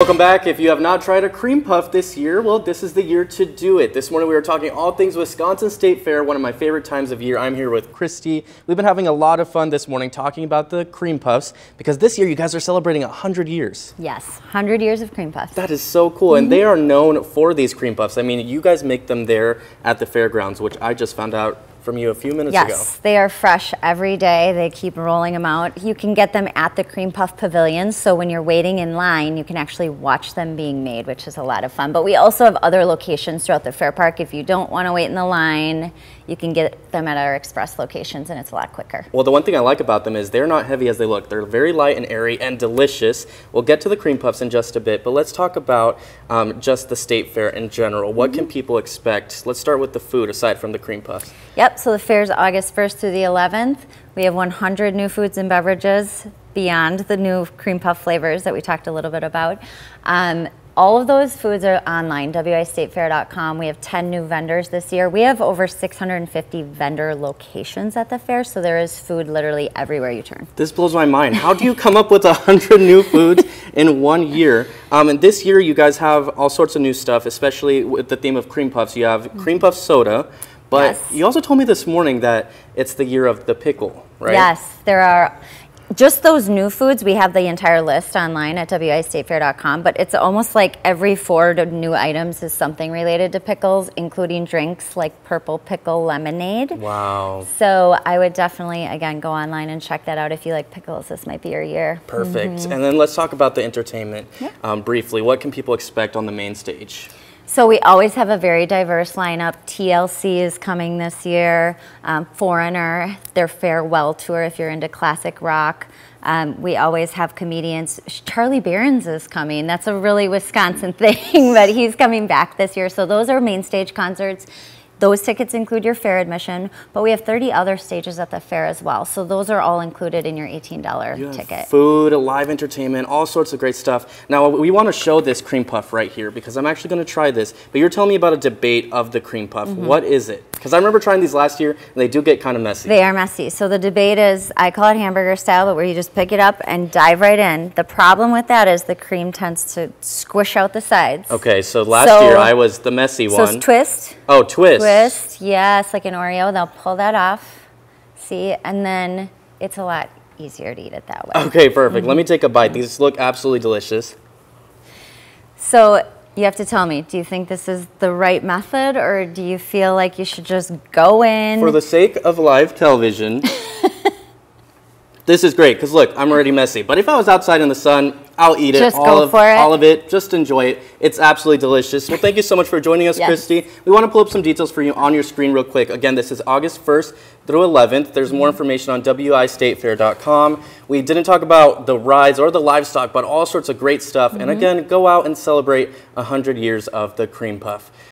Welcome back. If you have not tried a cream puff this year, well, this is the year to do it. This morning we were talking all things Wisconsin State Fair, one of my favorite times of year. I'm here with Christy. We've been having a lot of fun this morning talking about the cream puffs because this year you guys are celebrating 100 years. Yes, 100 years of cream puffs. That is so cool. And they mm-hmm. are known for these cream puffs. I mean, you guys make them there at the fairgrounds, which I just found out from you a few minutes yes, ago. Yes, they are fresh every day. They keep rolling them out. You can get them at the Cream Puff Pavilion, so when you're waiting in line, you can actually watch them being made, which is a lot of fun. But we also have other locations throughout the fair park. If you don't want to wait in the line, you can get them at our express locations, and it's a lot quicker. Well, the one thing I like about them is they're not heavy as they look. They're very light and airy and delicious. We'll get to the cream puffs in just a bit, but let's talk about um, just the state fair in general. What mm -hmm. can people expect? Let's start with the food aside from the cream puffs. Yep, so the fair is August 1st through the 11th. We have 100 new foods and beverages beyond the new cream puff flavors that we talked a little bit about. Um, all of those foods are online, wistatefair.com. We have 10 new vendors this year. We have over 650 vendor locations at the fair, so there is food literally everywhere you turn. This blows my mind. How do you come up with 100 new foods in one year? Um, and this year, you guys have all sorts of new stuff, especially with the theme of cream puffs. You have cream puff soda, but yes. you also told me this morning that it's the year of the pickle, right? Yes, there are just those new foods, we have the entire list online at wistatefair.com, but it's almost like every four new items is something related to pickles, including drinks like purple pickle lemonade. Wow. So I would definitely, again, go online and check that out if you like pickles. This might be your year. Perfect. Mm -hmm. And then let's talk about the entertainment yeah. um, briefly. What can people expect on the main stage? So we always have a very diverse lineup. TLC is coming this year. Um, Foreigner, their farewell tour if you're into classic rock. Um, we always have comedians. Charlie Berens is coming. That's a really Wisconsin thing, but he's coming back this year. So those are main stage concerts. Those tickets include your fair admission, but we have 30 other stages at the fair as well. So those are all included in your $18 you ticket. Food, live entertainment, all sorts of great stuff. Now we want to show this cream puff right here because I'm actually going to try this. But you're telling me about a debate of the cream puff. Mm -hmm. What is it? Because I remember trying these last year, and they do get kind of messy. They are messy. So the debate is, I call it hamburger style, but where you just pick it up and dive right in. The problem with that is the cream tends to squish out the sides. Okay, so last so, year I was the messy one. So twist. Oh, twist. Twist, yes, like an Oreo. They'll pull that off. See, and then it's a lot easier to eat it that way. Okay, perfect. Mm -hmm. Let me take a bite. These look absolutely delicious. So you have to tell me, do you think this is the right method or do you feel like you should just go in? For the sake of live television, this is great because look, I'm already messy. But if I was outside in the sun, I'll eat it. Just all go of, for it. All of it. Just enjoy it. It's absolutely delicious. Well, thank you so much for joining us, yes. Christy. We want to pull up some details for you on your screen real quick. Again, this is August 1st through 11th. There's more information on wistatefair.com. We didn't talk about the rides or the livestock, but all sorts of great stuff. Mm -hmm. And mm-hmm. again, go out and celebrate 100 years of the cream puff.